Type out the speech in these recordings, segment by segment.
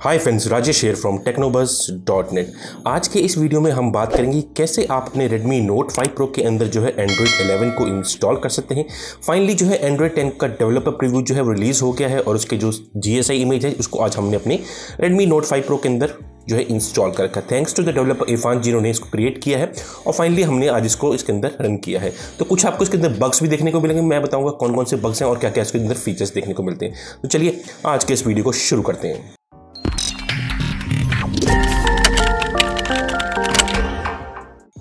Hi friends Rajesh here from Technobus dot net आज के इस वीडियो में हम बात करेंगे कैसे आप अपने Redmi Note 5 Pro के अंदर जो है Android 11 को इंस्टॉल कर सकते हैं। फाइनली जो है Android 10 का डेवलपर प्रीव्यू जो है रिलीज़ हो गया है और उसके जो GSI इमेज है, उसको आज हमने अपने Redmi Note 5 Pro के अंदर जो है इंस्टॉल कर रखा thanks to the developer Irfan जिन्होंने इसको क्रिएट किया है और फाइनली हमने आज इसको इसके अंदर रन किया है। तो कुछ आपको इसके अंदर बग्स भी देखने को मिलेंगे, मैं बताऊँगा कौन कौन से बग्स हैं और क्या क्या इसके अंदर फीचर्स देखने को मिलते हैं। तो चलिए आज के इस वीडियो को शुरू करते हैं।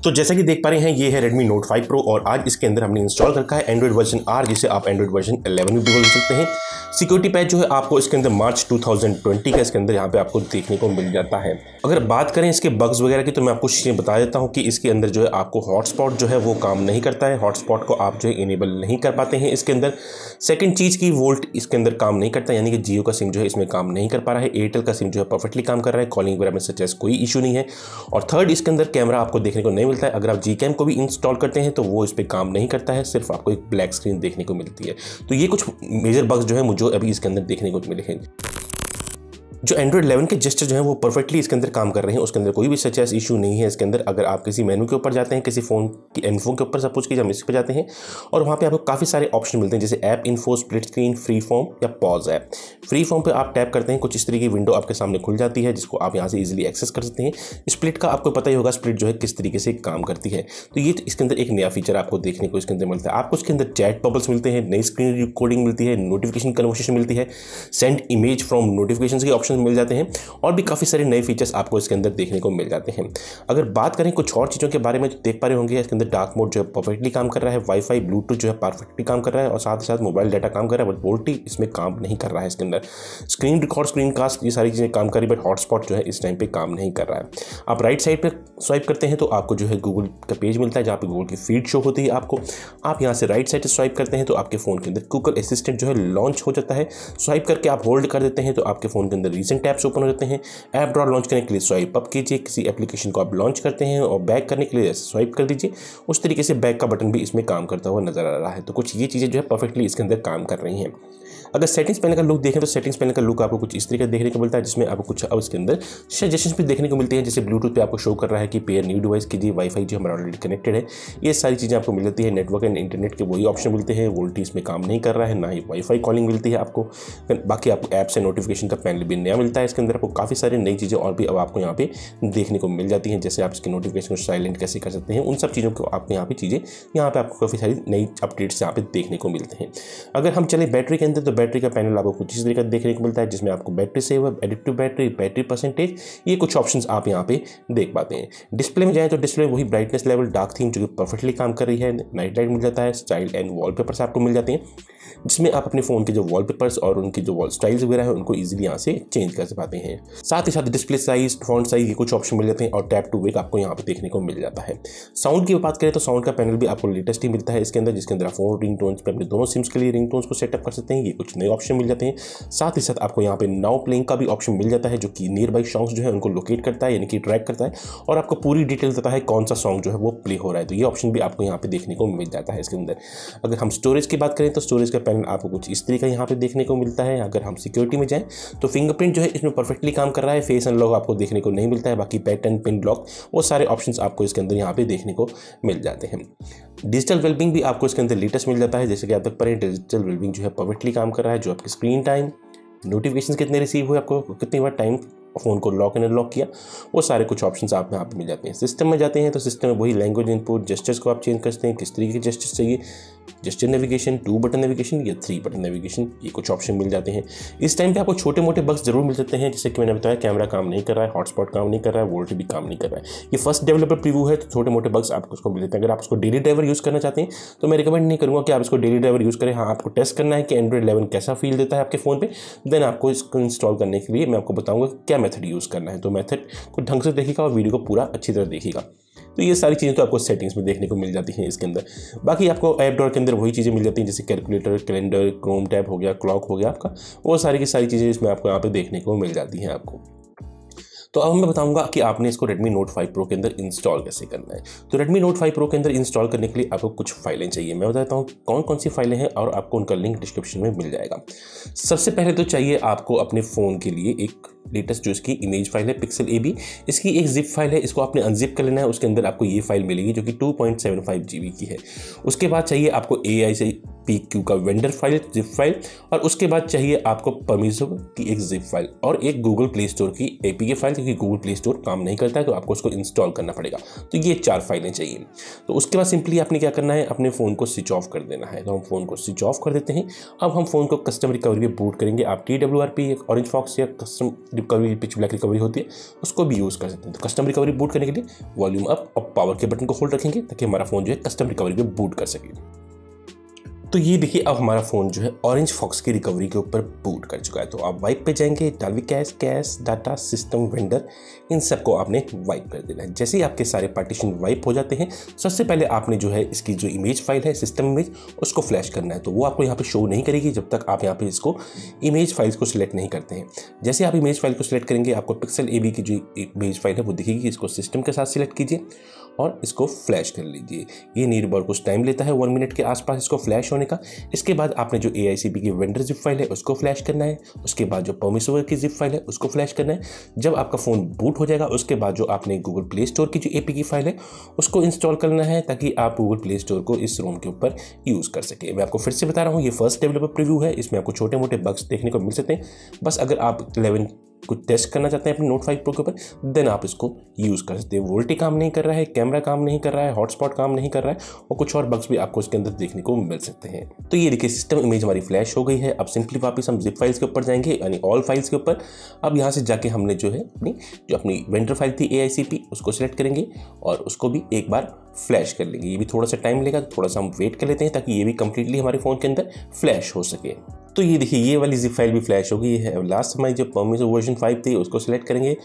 तो जैसा कि देख पा रहे हैं, ये है Redmi Note 5 Pro और आज इसके अंदर हमने इंस्टॉल रखा है एंड्रॉइड वर्जन आर जिसे आप एंड्रॉइड वर्जन 11 भी बोल सकते हैं। सिक्योरिटी पैच जो है आपको इसके अंदर मार्च 2020 का इसके अंदर यहाँ पे आपको देखने को मिल जाता है। अगर बात करें इसके बग्स वगैरह की तो मैं आपको चीज़ें बता देता हूँ कि इसके अंदर जो है आपको हॉटस्पॉट जो है वो काम नहीं करता है। हॉटस्पॉट को आप जो है इनेबल नहीं कर पाते हैं इसके अंदर। सेकेंड चीज़ की वोल्ट इसके अंदर काम नहीं करता, यानी कि जियो का सिम जो है इसमें काम नहीं कर पा रहा है। एयरटेल का सिम जो है परफेक्टली काम कर रहा है। कॉलिंग वगैरह में सच कोई इशू नहीं है। और थर्ड इसके अंदर कैमरा आपको देखने को नहीं मिलता है। अगर आप जी को भी इंस्टॉल करते हैं तो वो इस पर काम नहीं करता है, सिर्फ़ आपको एक ब्लैक स्क्रीन देखने को मिलती है। तो ये कुछ मेजर बग्स जो है, मुझे अभी इसके अंदर देखने को मिले हैं। जो एंड्रॉइड 11 के जेस्टर जो है वो परफेक्टली इसके अंदर काम कर रहे हैं, उसके अंदर कोई भी सच इशू नहीं है इसके अंदर। अगर आप किसी मेनू के ऊपर जाते हैं, किसी फ़ोन की इन्फो के ऊपर सपोज़ कीजिए, हम इस पर जाते हैं और वहाँ पे आपको काफ़ी सारे ऑप्शन मिलते हैं, जैसे app info split screen free form या पॉज ऐप फ्री फॉर्म पर आप टैप करते हैं, कुछ इस तरीके की विंडो आपके सामने खुल जाती है, जिसको आप यहाँ से ईजिली एक्सेस कर सकते हैं। स्प्लिट का आपको पता ही होगा स्प्लिट जो है किस तरीके से काम करती है। तो ये इसके अंदर एक नया फीचर आपको देखने को इसके अंदर मिलता है। आपको इसके अंदर चैट बबल्स मिलते हैं, नई स्क्रीन रिकॉर्डिंग मिलती है नोटिफिकेशन कन्वर्सेशन मिलती है। सेंड इमेज फ्रॉम नोटिफिकेशन के ऑप्शन मिल जाते हैं और भी काफ़ी सारे नए फीचर्स आपको इसके अंदर देखने को मिल जाते हैं। अगर बात करें कुछ और चीज़ों के बारे में तो देख पा रहे होंगे, इसके अंदर डार्क मोड जो है परफेक्टली काम कर रहा है वाईफाई ब्लूटूथ जो है परफेक्टली काम कर रहा है और साथ ही साथ मोबाइल डाटा काम कर रहा है बट वोल्टी इसमें काम नहीं कर रहा है इसके अंदर। स्क्रीन रिकॉर्ड स्क्रीन कास्ट ये सारी चीज़ें काम कर रही है बट हॉटस्पॉट जो है इस टाइम पर काम नहीं कर रहा है। आप राइट साइड पर स्वाइप करते हैं तो आपको जो है गूगल का पेज मिलता है, जहाँ पर गूगल की फ़ीड शो होती है आपको। आप यहाँ से राइट साइड स्वाइप करते हैं तो आपके फ़ोन के अंदर गूगल असिस्टेंट जो है लॉन्च हो जाता है। स्वाइप करके आप होल्ड कर देते हैं तो आपके फ़ोन के अंदर रिसेंट टैब्स ओपन हो जाते हैं। ऐप ड्रॉ लॉन्च करने के लिए स्वाइप अप कीजिए। किसी एप्लीकेशन को आप लॉन्च करते हैं और बैक करने के लिए स्वाइप कर दीजिए। उस तरीके से बैक का बटन भी इसमें काम करता हुआ नज़र आ रहा है। तो कुछ ये चीज़ें जो है परफेक्टली इसके अंदर काम कर रही हैं। अगर सेटिंग्स पैनल का लुक देखें तो सेटिंग्स पैनल का लुक आपको कुछ इस तरीके देखने को मिलता है, जिसमें आपको कुछ अब इसके अंदर सजेशन भी देखने को मिलते हैं, जैसे ब्लूटूथ पे आपको शो कर रहा है कि पेयर न्यू डिवाइस कीजिए वाईफाई जो हमारा ऑलरेडी कनेक्टेड है। ये सारी चीज़ें आपको मिल जाती है नेटवर्क एंड इंटरनेट के वही ऑप्शन मिलते हैं। वोल्टी इसमें काम नहीं कर रहा है, ना ही वाईफाई कॉलिंग मिलती है आपको। बाकी आपको ऐप से नोटिफिकेशन का पैनल भी नया मिलता है इसके अंदर। आपको काफ़ी सारी नई चीज़ें और भी अब आपको यहाँ पे देखने को मिल जाती हैं, जैसे आप इसके नोटिफिकेशन को साइलेंट कैसे कर सकते हैं, उन सब चीज़ों को आपको यहाँ पे चीज़ें, यहाँ पे आपको काफ़ी सारी नई अपडेट्स यहाँ पे देखने को मिलते हैं। अगर हम चले बैटरी के अंदर तो बैटरी का पैनल आपको कुछ इस तरीके का देखने को मिलता है, जिसमें आपको battery save adaptive battery battery percentage ये कुछ ऑप्शन आप यहाँ पे देख पाते हैं। डिस्प्ले में जाए तो डिस्प्ले वही ब्राइटनेस लेवल डार्क थीम जो कि परफेक्टली काम कर रही है नाइट लाइट मिल जाता है स्टाइल एंड वॉलपेपर्स आपको मिल जाते हैं, जिसमें आप अपने फ़ोन के जो वॉलपेपर्स और उनकी जो वॉल स्टाइल्स वगैरह है, उनको ईजिली यहाँ से चेंज कर पाते हैं। साथ ही साथ डिस्प्ले साइज़ फॉन्ट साइज़ ये कुछ ऑप्शन मिल जाते हैं, और टैप टू वेक आपको यहाँ पे देखने को मिल जाता है। साउंड की बात करें तो साउंड का पैनल भी आपको लेटेस्ट ही मिलता है इसके अंदर, जिसके अंदर आप फ़ोन रिंग टोन्स पर अपने दोनों सिम्स के लिए रिंग टोन्स को सेटअप कर सकते हैं, ये कुछ नए ऑप्शन मिल जाते हैं। साथ ही साथ आपको यहाँ पे नाउ प्लेइंग का भी ऑप्शन मिल जाता है, जो कि नियर बाई सॉन्ग्स जो है उनको लोकेट करता है, यानी कि ट्रैक करता है, और आपको पूरी डिटेल देता है कौन सा सॉन्ग जो है वो प्ले हो रहा है। तो ये ऑप्शन भी आपको यहाँ पे देखने को मिल जाता है इसके अंदर। अगर हम स्टोरेज की बात करें तो स्टोरेज का पैनल आपको कुछ इस तरीका यहाँ पे देखने को मिलता है। अगर हम सिक्योरिटी में जाएँ तो फिंगरप्रिंट जो है इसमें परफेक्टली काम कर रहा है। फेस अनलॉक आपको देखने को नहीं मिलता है, बाकी पैटर्न पिन लॉक वो सारे ऑप्शन आपको इसके अंदर यहाँ पे देखने को मिल जाते हैं। डिजिटल वेलबिंग भी आपको इसके अंदर लेटेस्ट मिल जाता है। जैसे कि आप तक पर डिजिटल वेलबिंग जो है परफेक्टली काम कर रहा है, जो आपकी स्क्रीन टाइम नोटिफिकेशन कितने रिसीव हुए, आपको कितनी बार टाइम फ़ोन को लॉक एंड अनलॉक किया, वो सारे कुछ ऑप्शंस आप यहाँ पे मिल जाते हैं। सिस्टम में जाते हैं तो सिस्टम में वही लैंग्वेज इनपुट जेस्टर्स को आप चेंज करते हैं, किस तरीके के जेस्टर्स चाहिए gesture navigation two button navigation या थ्री बटन नेविगेशन ये कुछ ऑप्शन मिल जाते हैं। इस टाइम पे आपको छोटे मोटे बग्स ज़रूर मिल जाते हैं, जैसे कि मैंने बताया कैमरा काम नहीं कर रहा है हॉटस्पॉट काम नहीं कर रहा है वोल्ट भी काम नहीं कर रहा है। ये फ़र्स्ट डेवलपर प्रीव्यू है तो छोटे मोटे बग्स आपको उसको मिल जाते हैं। अगर आप उसको डेली ड्राइवर यूज़ करना चाहते हैं तो मैं रिकमेंड नहीं करूँगा कि आप इसको डेली ड्राइवर यूज़ करें। हाँ आपको टेस्ट करना है कि एंड्रॉइड इलेवन कैसा फील देता है आपके फ़ोन पर देन आपको इसको इंस्टॉल करने के लिए मैं आपको बताऊँगा क्या मेथड यूज़ करना है। तो मेथड को ढंग से देखिएगा और वीडियो को पूरा अच्छी तरह देखिएगा तो ये सारी चीज़ें तो आपको सेटिंग्स में देखने को मिल जाती हैं इसके अंदर। बाकी आपको ऐप ड्रॉर के अंदर वही चीज़ें मिल जाती हैं, जैसे कैलकुलेटर कैलेंडर क्रोम टैब हो गया क्लॉक हो गया आपका। वो सारी की सारी चीज़ें इसमें आपको यहाँ पे देखने को मिल जाती हैं आपको। तो अब मैं बताऊँगा कि आपने इसको Redmi Note 5 Pro के अंदर इंस्टॉल कैसे करना है। तो Redmi Note 5 Pro के अंदर इंस्टॉल करने के लिए आपको कुछ फाइलें चाहिए। मैं बताता हूँ कौन कौन सी फाइलें हैं और आपको उनका लिंक डिस्क्रिप्शन में मिल जाएगा। सबसे पहले तो चाहिए आपको अपने फ़ोन के लिए एक लेटेस्ट जो इसकी इमेज फ़ाइल है पिक्सल ए बी इसकी एक जिप फ़ाइल है, इसको आपने अनजिप कर लेना है, उसके अंदर आपको ये फ़ाइल मिलेगी जो कि 2.75 पॉइंट की है। उसके बाद चाहिए आपको ए आई से पी क्यू का वेंडर फ़ाइल जिप फ़ाइल और उसके बाद चाहिए आपको परमिशन की एक जिप फ़ाइल और एक गूगल प्ले स्टोर की ए पी के फ़ाइल क्योंकि गूगल प्ले स्टोर काम नहीं करता है तो आपको उसको इंस्टॉल करना पड़ेगा। तो ये चार फाइलें चाहिए। तो उसके बाद सिंपली आपने क्या करना है, अपने फ़ोन को स्विच ऑफ़ कर देना है। तो हम फ़ोन को स्विच ऑफ़ कर देते हैं। अब हम फ़ोन को कस्टम रिकवरी में बूट करेंगे। आप T W R P orange fox या custom recovery pitch black recovery होती है, उसको भी यूज़ कर सकते हैं। तो कस्टम रिकवरी बूट करने के लिए वॉल्यूम अप और पावर के बटन को होल्ड रखेंगे, ताकि हमारा फ़ोन जो है कस्टम रिकवरी में बूट कर सके। तो ये देखिए, अब हमारा फ़ोन जो है ऑरेंज फॉक्स की रिकवरी के ऊपर बूट कर चुका है। तो आप वाइप पे जाएँगे Dalvik cache cache data system vendor इन सबको आपने वाइप कर देना है। जैसे ही आपके सारे पार्टीशन वाइप हो जाते हैं, सबसे पहले आपने जो है इसकी जो इमेज फ़ाइल है सिस्टम इमेज उसको फ्लैश करना है। तो वो आपको यहाँ पर शो नहीं करेगी जब तक आप यहाँ पर इसको इमेज फाइल्स को सिलेक्ट नहीं करते हैं। जैसे आप इमेज फ़ाइल को सिलेक्ट करेंगे, आपको पिक्सल ए की जो इमेज फ़ाइल है, वो दिखेगी इसको सिस्टम के साथ सिलेक्ट कीजिए और इसको फ्लैश कर लीजिए। ये नीर बार कुछ टाइम लेता है वन मिनट के आसपास इसको फ्लैश का। इसके बाद आपने जो ए की वेंडर जिप फ़ाइल है, उसको फ्लैश करना है। उसके बाद जो परमिसोवर की जिप फ़ाइल है, उसको फ्लैश करना है। जब आपका फ़ोन बूट हो जाएगा, उसके बाद जो आपने गूगल प्ले स्टोर की जो ए की फ़ाइल है, उसको इंस्टॉल करना है ताकि आप गूगल प्ले स्टोर को इस रोम के ऊपर यूज़ कर सके। मैं आपको फिर से बता रहा हूँ, ये फ़र्स्ट डेवलपर प्रीव्यू है। इसमें आपको छोटे मोटे बग्स देखने को मिल सकते हैं। बस अगर आप इलेवन कुछ टेस्ट करना चाहते हैं अपने नोट फाइव प्रो के ऊपर देन आप इसको यूज़ कर सकते हैं। वोल्टी काम नहीं कर रहा है कैमरा काम नहीं कर रहा है हॉटस्पॉट काम नहीं कर रहा है, और कुछ और बग्स भी आपको इसके अंदर देखने को मिल सकते हैं। तो ये देखिए सिस्टम इमेज हमारी फ्लैश हो गई है। अब सिंपली वापस हम जिप फाइल्स के ऊपर जाएँगे, यानी ऑल फाइल्स के ऊपर। अब यहाँ से जाके हमने जो है अपनी, जो अपनी वेंडर फ़ाइल थी AICP उसको सिलेक्ट करेंगे, और उसको भी एक बार फ्लैश कर लेंगे। ये भी थोड़ा सा टाइम लेगा, थोड़ा सा हम वेट कर लेते हैं, ताकि ये भी कंप्लीटली हमारे फ़ोन के अंदर फ्लैश हो सके। तो ये देखिए, ये वाली जिप फ़ाइल भी फ्लैश हो गई है। लास्ट हमारी जो परमिशन वर्जन फाइव थी, उसको सेलेक्ट करेंगे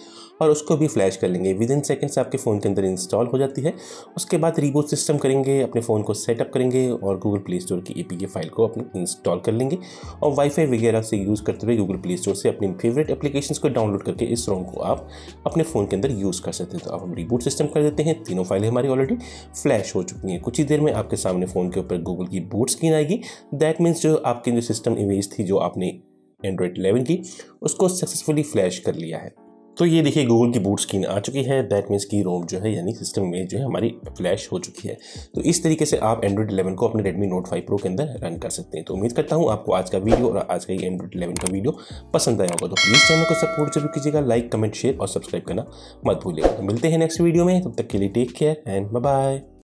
और उसको भी फ्लैश कर लेंगे। विद इन सेकेंड्स आपके फ़ोन के अंदर इंस्टॉल हो जाती है। उसके बाद रिबूट सिस्टम करेंगे, अपने फ़ोन को सेटअप करेंगे और गूगल प्ले स्टोर की ए फ़ाइल को अपने इंस्टॉल कर लेंगे। और वाईफाई वगैरह से यूज़ करते हुए गूगल प्ले स्टोर से अपनी फेवरेट एप्लीकेशन को डाउनलोड करके इस रोम को आप अपने फ़ोन के अंदर यूज़ कर सकते हैं। तो अब हम रिबूट सिस्टम कर देते हैं। तीनों फाइलें हमारी ऑलरेडी फ्लैश हो चुकी हैं। कुछ ही देर में आपके सामने फ़ोन के ऊपर गूगल की बूट स्क्रीन आएगी। दैट मीन्स जो आपके जो सिस्टम इमेज थी जो आपने एंड्रॉयड 11 की, उसको सक्सेसफुली फ्लैश कर लिया है। तो ये देखिए गूगल की बूट स्क्रीन आ चुकी है। दैट मीन्स की रोम जो है, यानी सिस्टम में जो है हमारी फ्लैश हो चुकी है। तो इस तरीके से आप एंड्रॉइड 11 को अपने रेडमी नोट 5 प्रो के अंदर रन कर सकते हैं। तो उम्मीद करता हूँ आपको आज का वीडियो और आज का ये एंड्रॉइड 11 का वीडियो पसंद आया होगा। तो प्लीज़ चैनल को सपोर्ट ज़रूर कीजिएगा। लाइक कमेंट शेयर और सब्सक्राइब करना मत भूलिएगा। तो मिलते हैं नेक्स्ट वीडियो में। तब तक के लिए टेक केयर एंड बाय